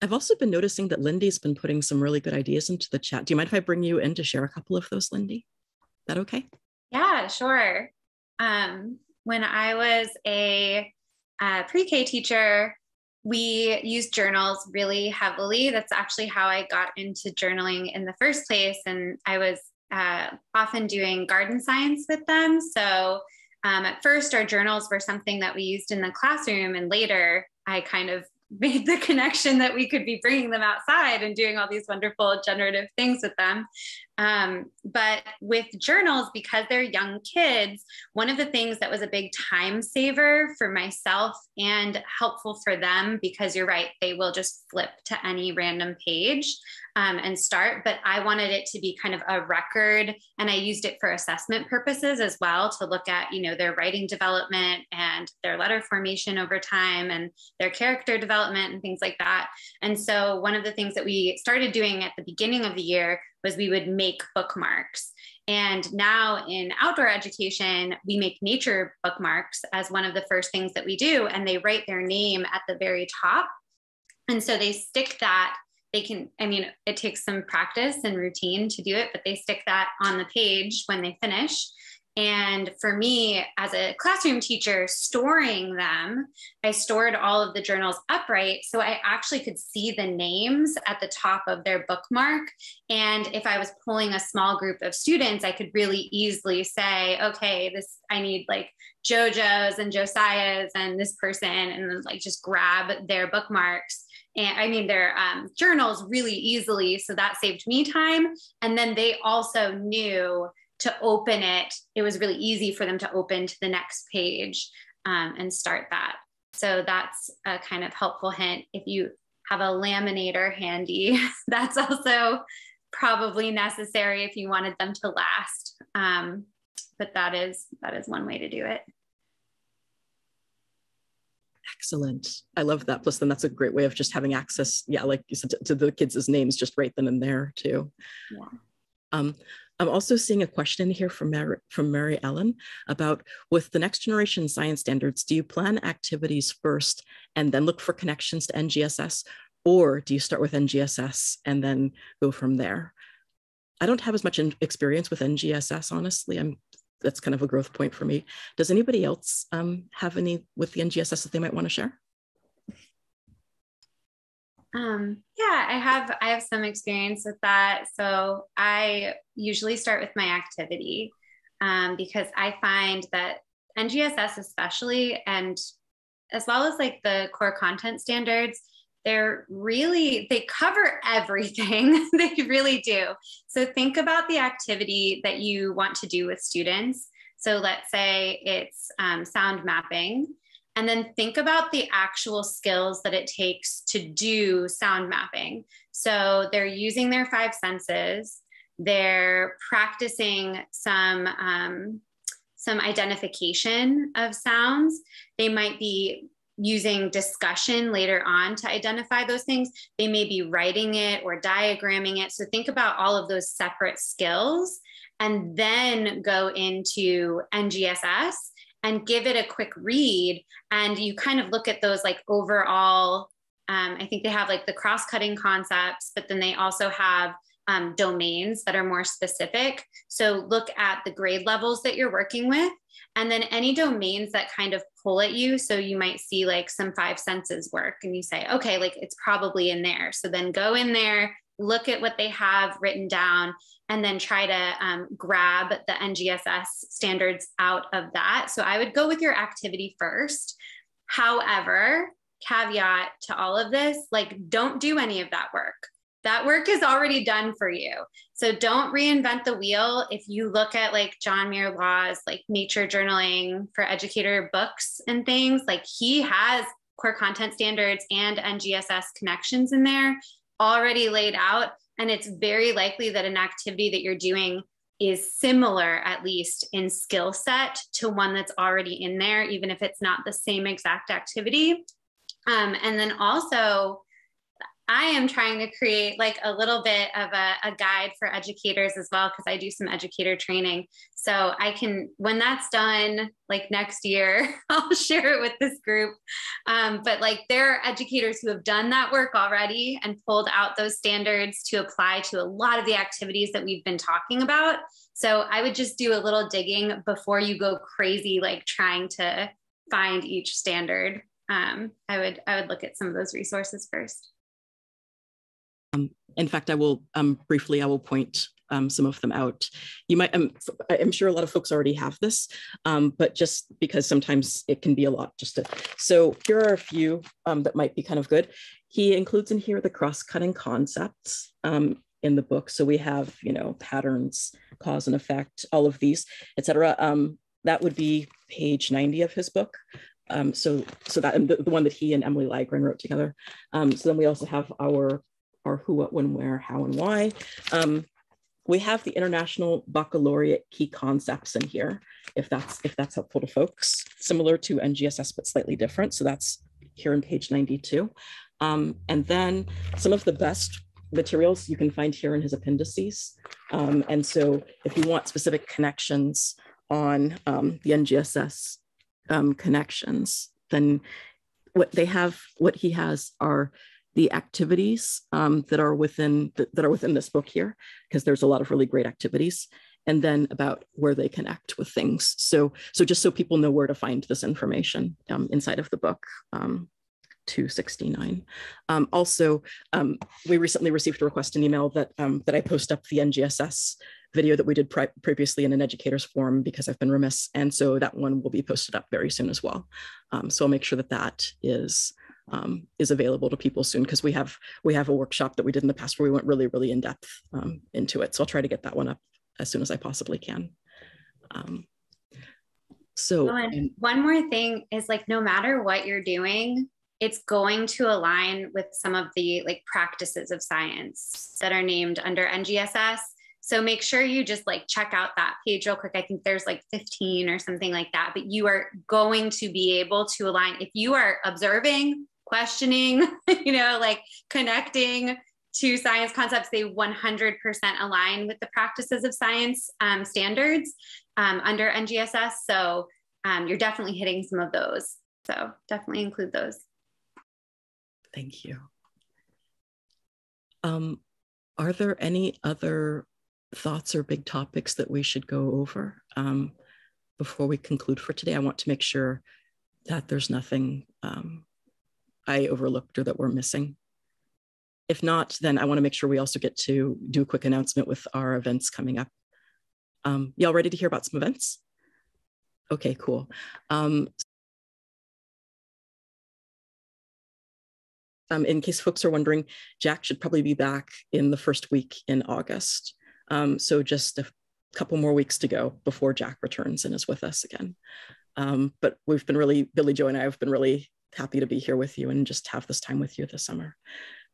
I've also been noticing that Lindy's been putting some really good ideas into the chat. Do you mind if I bring you in to share a couple of those, Lindy? That okay? Yeah, sure. Um, when I was a, a pre-K teacher, we used journals really heavily. That's actually how I got into journaling in the first place. And I was uh, often doing garden science with them. So um, at first, our journals were something that we used in the classroom, and later I kind of made the connection that we could be bringing them outside and doing all these wonderful generative things with them. Um, but with journals, because they're young kids, one of the things that was a big time saver for myself and helpful for them, because you're right, they will just flip to any random page um, and start. But I wanted it to be kind of a record, and I used it for assessment purposes as well to look at, you know, their writing development and their letter formation over time and their character development and things like that. And so one of the things that we started doing at the beginning of the year was we would make bookmarks. And now in outdoor education, we make nature bookmarks as one of the first things that we do, and they write their name at the very top. And so they stick that, they can, I mean, it takes some practice and routine to do it, but they stick that on the page when they finish. And for me, as a classroom teacher, storing them, I stored all of the journals upright. So I actually could see the names at the top of their bookmark. And if I was pulling a small group of students, I could really easily say, okay, this, I need like JoJo's and Josiah's and this person, and like just grab their bookmarks and I mean their um, journals really easily. So that saved me time. And then they also knew to open it, it was really easy for them to open to the next page um, and start that. So that's a kind of helpful hint. If you have a laminator handy, that's also probably necessary if you wanted them to last. Um, but that is that is one way to do it. Excellent. I love that. Plus, then that's a great way of just having access. Yeah, like you said, to, to the kids' names, just write them in there too. Yeah. Um, I'm also seeing a question here from Mary, from Mary Ellen about with the next generation science standards, do you plan activities first and then look for connections to NGSS? Or do you start with NGSS and then go from there? I don't have as much experience with NGSS, honestly. I'm that's kind of a growth point for me. Does anybody else um, have any with the NGSS that they might want to share? Um, yeah, I have I have some experience with that. So I usually start with my activity um, because I find that NGSS especially and as well as like the core content standards, they're really they cover everything. they really do. So think about the activity that you want to do with students. So let's say it's um, sound mapping and then think about the actual skills that it takes to do sound mapping. So they're using their five senses, they're practicing some. Um, some identification of sounds. They might be using discussion later on to identify those things. They may be writing it or diagramming it. So think about all of those separate skills and then go into NGSS and give it a quick read. And you kind of look at those like overall, um, I think they have like the cross cutting concepts, but then they also have um, domains that are more specific. So look at the grade levels that you're working with and then any domains that kind of pull at you. So you might see like some five senses work and you say, okay, like it's probably in there. So then go in there, look at what they have written down and then try to um, grab the NGSS standards out of that. So I would go with your activity first. However, caveat to all of this, like don't do any of that work. That work is already done for you. So don't reinvent the wheel. If you look at like John Muir Law's like nature journaling for educator books and things, like he has core content standards and NGSS connections in there already laid out And it's very likely that an activity that you're doing is similar, at least in skill set, to one that's already in there, even if it's not the same exact activity. Um, and then also, I am trying to create like a little bit of a, a guide for educators as well, because I do some educator training. So I can, when that's done, like next year, I'll share it with this group. Um, but like there are educators who have done that work already and pulled out those standards to apply to a lot of the activities that we've been talking about. So I would just do a little digging before you go crazy, like trying to find each standard. Um, I would I would look at some of those resources first. Um, in fact, I will um, briefly, I will point um, some of them out. You might, um, I'm sure a lot of folks already have this, um, but just because sometimes it can be a lot just to, so here are a few um, that might be kind of good. He includes in here the cross-cutting concepts um, in the book. So we have, you know, patterns, cause and effect, all of these, etc. Um, that would be page 90 of his book. So, so that the, the, one that he and Emily Lygren wrote together. So then we also have our our who, what, when, where, how, and why. Um, we have the International Baccalaureate key concepts in here, if that's if that's helpful to folks. Similar to NGSS, but slightly different. So that's here in page 92. Um, and then some of the best materials you can find here in his appendices. Um, and so if you want specific connections on um, the NGSS um, connections, then what they have, what he has are the activities um, that are within that are within this book here, because there's a lot of really great activities, and then about where they connect with things. So, so just so people know where to find this information um, inside of the book. Um, 269. Um, also, um, we recently received a request in email that um, that I post up the NGSS video that we did previously in an educators forum because I've been remiss, and so that one will be posted up very soon as well. Um, so I'll make sure that that is um, is available to people soon because we have we have a workshop that we did in the past where we went really really in depth um, into it. So I'll try to get that one up as soon as I possibly can. Um, so oh, one more thing is like no matter what you're doing, it's going to align with some of the like practices of science that are named under NGSS. So make sure you just like check out that page real quick. I think there's like 15 or something like that, but you are going to be able to align. If you are observing questioning, you know, like connecting to science concepts, they 100% align with the practices of science um, standards um, under NGSS. So um, you're definitely hitting some of those. So definitely include those. Thank you. Um, are there any other thoughts or big topics that we should go over um, before we conclude for today? I want to make sure that there's nothing um, I overlooked or that we're missing? If not, then I want to make sure we also get to do a quick announcement with our events coming up. Um, y'all ready to hear about some events? Okay, cool. Um, um, in case folks are wondering, Jack should probably be back in the first week in August. Um, so just a couple more weeks to go before Jack returns and is with us again. Um, but we've been really, Billie Jo and I have been really happy to be here with you and just have this time with you this summer.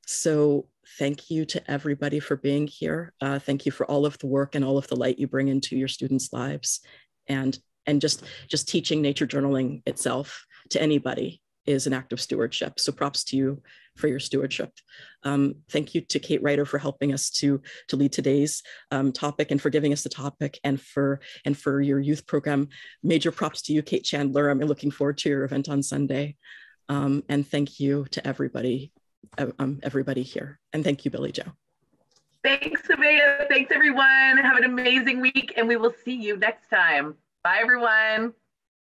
So thank you to everybody for being here. Uh, thank you for all of the work and all of the light you bring into your students' lives, and and just just teaching nature journaling itself to anybody is an act of stewardship. So props to you for your stewardship. Um, thank you to Kate Ryder for helping us to, to lead today's um, topic and for giving us the topic and for, and for your youth program. Major props to you, Kate Chandler. I'm looking forward to your event on Sunday. Um, and thank you to everybody, uh, um, everybody here. And thank you, Billie Jo. Thanks, Amaya. Thanks, everyone. Have an amazing week, and we will see you next time. Bye, everyone.